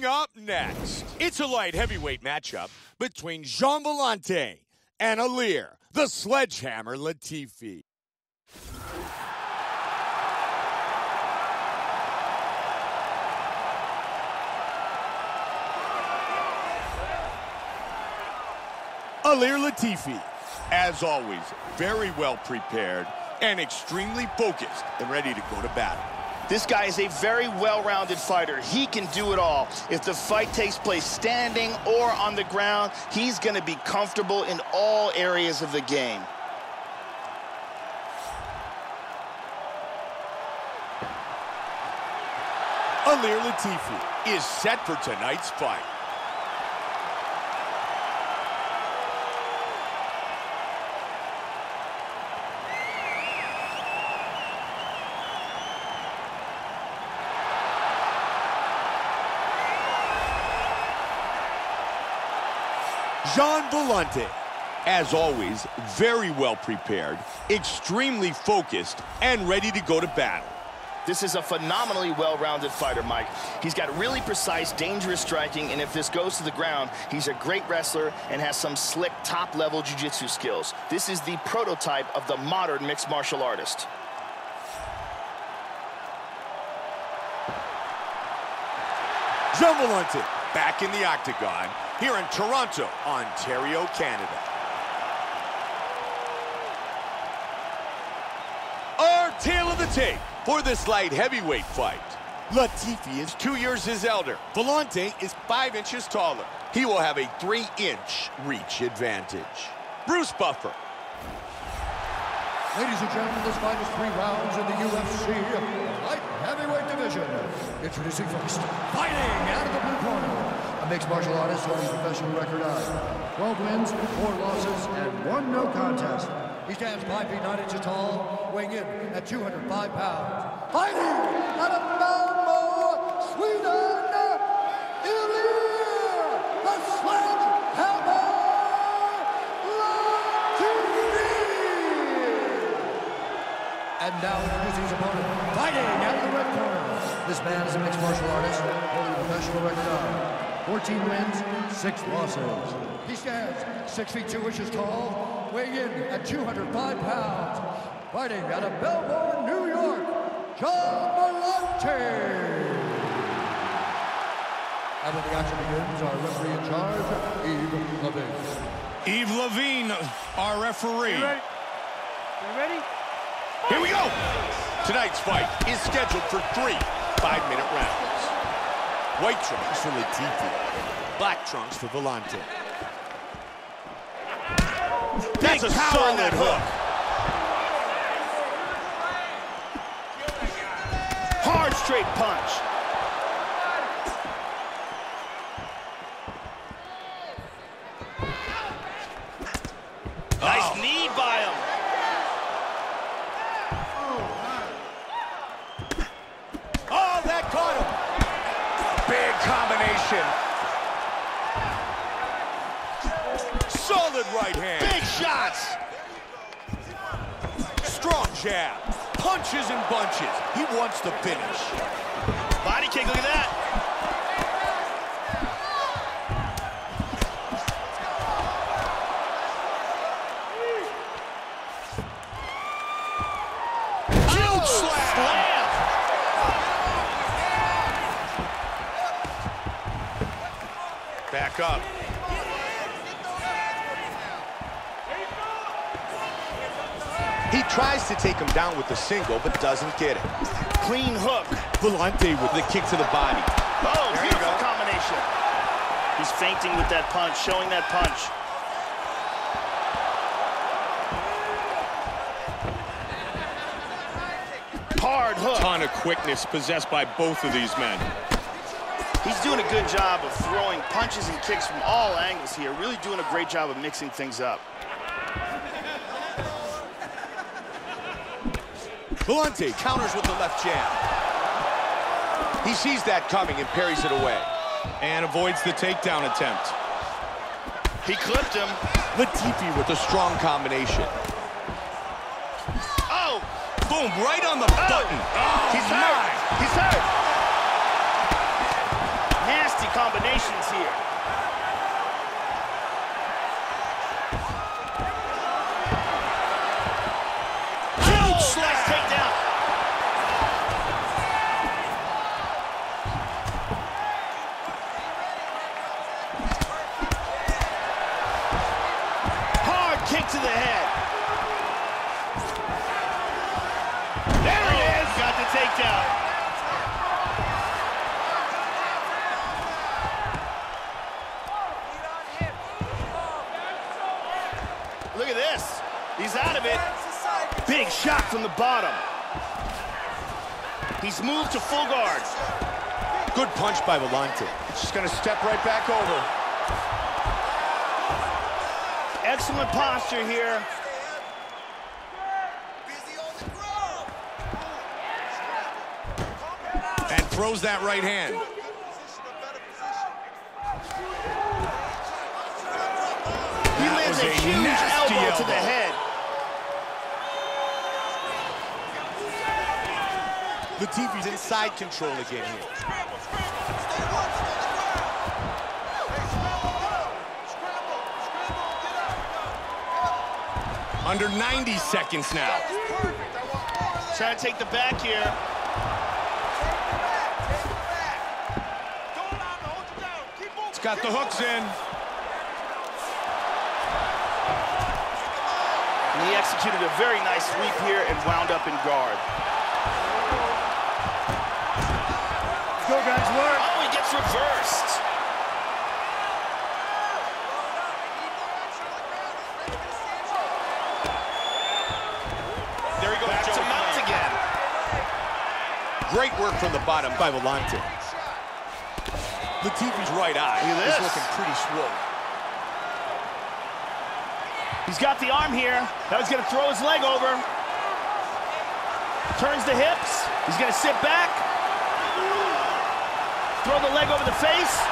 Coming up next, it's a light heavyweight matchup between Gian Villante and Ilir, the sledgehammer Latifi. Ilir Latifi, as always, very well prepared and extremely focused and ready to go to battle. This guy is a very well-rounded fighter. He can do it all. If the fight takes place standing or on the ground, he's going to be comfortable in all areas of the game. Ilir Latifi is set for tonight's fight. Gian Villante, as always, very well prepared, extremely focused, and ready to go to battle. This is a phenomenally well-rounded fighter, Mike. He's got really precise, dangerous striking, and if this goes to the ground, he's a great wrestler and has some slick, top-level jiu-jitsu skills. This is the prototype of the modern mixed martial artist. Gian Villante back in the octagon here in Toronto, Ontario, Canada. Our tale of the tape for this light heavyweight fight. Latifi is two years his elder. Villante is five inches taller. He will have a three-inch reach advantage. Bruce Buffer. Ladies and gentlemen, this fight is three rounds in the UFC light heavyweight division. Introducing first, fighting out of the blue corner, a mixed martial artist holding a professional record of 12 wins, 4 losses, and 1 no contest. He stands 5 feet 9 inches tall, weighing in at 205 pounds. Fighting out of Malmo, Sweden, Ilir, the Sledgehammer And now introducing his opponent, fighting of the red corner. This man is a mixed martial artist, holding a professional record of 14 wins, 6 losses. He stands 6 feet 2 inches tall, weighing in at 205 pounds. Fighting out of Melbourne, New York, Gian Villante. And when the action begins, our referee in charge, Yves Lavigne. Yves Lavigne, our referee. You ready? You ready? Here we go. Tonight's fight is scheduled for three five-minute rounds. White trunks for Latifi. Black trunks for Villante. That's a solid hook. Hard straight punch. Nice knee by him. Oh, that caught him. Big combination. Solid right hand. Big shots. Strong jab. Punches and bunches. He wants to finish. Body kick, look at that. Up. He tries to take him down with the single, but doesn't get it. Clean hook. Villante with the kick to the body. Oh, There you beautiful go. combination. He's fainting with that punch, showing that punch. Hard hook. Ton of quickness possessed by both of these men. He's doing a good job of throwing punches and kicks from all angles here. Really doing a great job of mixing things up. Villante counters with the left jab. He sees that coming and parries it away. And avoids the takedown attempt. He clipped him. Latifi with a strong combination. Oh, Boom, right on the oh! button. Oh, he's my. hurt. He's hurt. Combinations here. Huge oh, slice takedown. Hard kick to the head. There it is. Got the takedown. Look at this. He's out of it. Big shot from the bottom. He's moved to full guard. Good punch by Villante. Just gonna step right back over. Excellent posture here. And throws that right hand. He lands a, huge nasty elbow, to the head. Latifi's in side control again here. Under 90 seconds now. Trying to take the back here. It's got the hooks in. And he executed a very nice sweep here and wound up in guard. Work. Oh, he gets reversed. There he goes, Back to mount again. Great work from the bottom by Villante. Latifi's right eye is this. looking pretty swollen. He's got the arm here. Now he's going to throw his leg over. Turns the hips. He's going to sit back. Throw the leg over the face.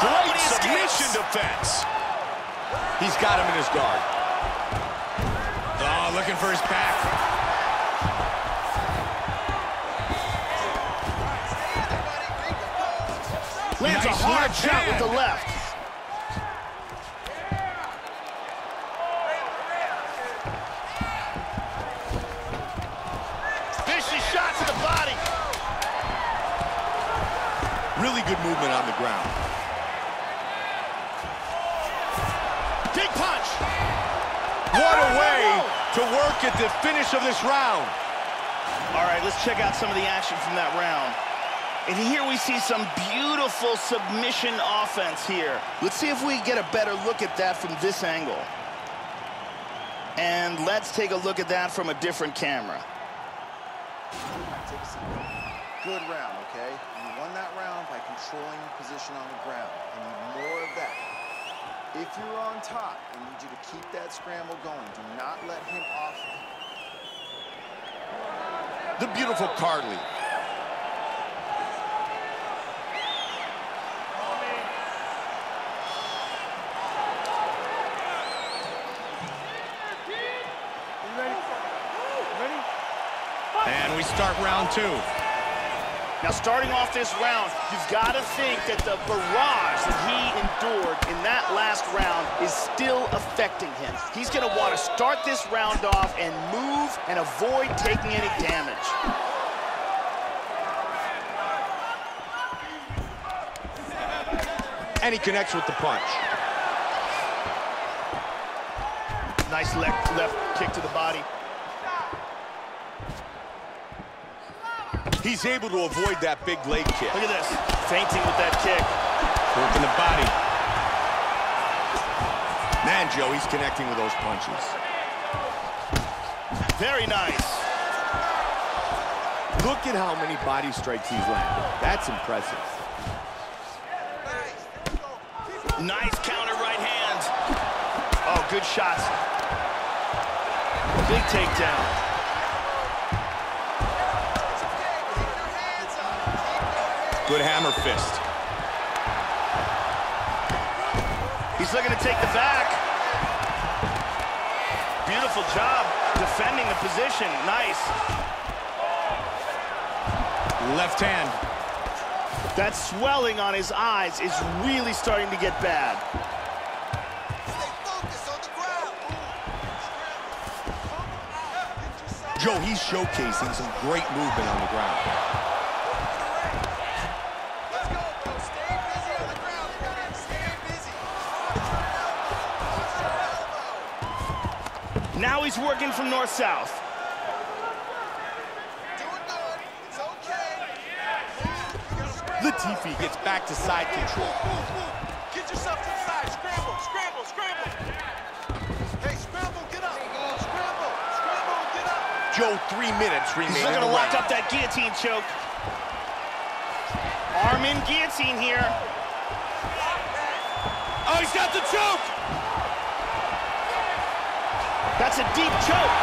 Great submission defense. He's got him in his guard. Oh, looking for his back. Lands Nice a hard left shot with the left. Shot to the body. Really good movement on the ground. Big punch. What a way to work at the finish of this round. All right, let's check out some of the action from that round. And here we see some beautiful submission offense here. Let's see if we get a better look at that from this angle. And let's take a look at that from a different camera. Good round, okay? You won that round by controlling your position on the ground. I need more of that. If you're on top, I need you to keep that scramble going. Do not let him off. The beautiful Carly. You ready? Ready? And we start round two. Now, starting off this round, you've got to think that the barrage that he endured in that last round is still affecting him. He's going to want to start this round off and move and avoid taking any damage. And he connects with the punch. Nice left, left kick to the body. He's able to avoid that big leg kick. Look at this, fainting with that kick. Working the body. Man, Joe, he's connecting with those punches. Very nice. Look at how many body strikes he's landed. That's impressive. Nice counter right hand. Oh, good shots. Big takedown. Good hammer fist. He's looking to take the back. Beautiful job defending the position. Nice. left hand. That swelling on his eyes is really starting to get bad. Joe, he's showcasing some great movement on the ground. Now he's working from north-south. Latifi gets back to side control. Get yourself to the side. Scramble, scramble, scramble. Hey, scramble, get up. Scramble, scramble, get up. Joe, three minutes remain He's in looking the to lock up that guillotine choke. Arm in guillotine here. Oh, he's got the choke! That's a deep choke.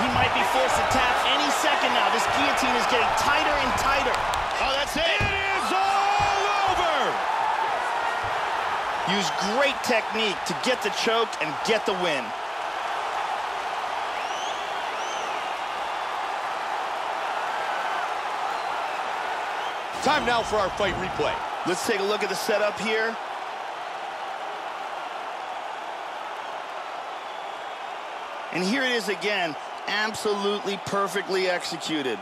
He might be forced to tap any second now. This guillotine is getting tighter and tighter. Oh, that's it. It is all over! Use great technique to get the choke and get the win. Time now for our fight replay. Let's take a look at the setup here. And here it is again, absolutely perfectly executed.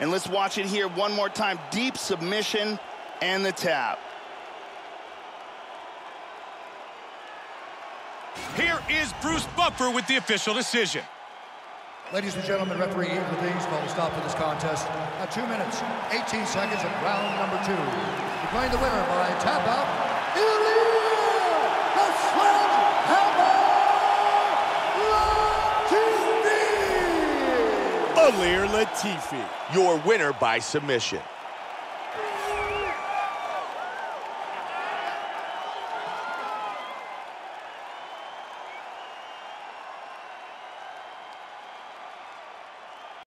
And let's watch it here one more time. Deep submission and the tap. Here is Bruce Buffer with the official decision. Ladies and gentlemen, referee Ian Lavigne's called a stop to this contest at 2 minutes, 18 seconds of round number two. Declaring the winner by tap out, Ilir Latifi, your winner by submission.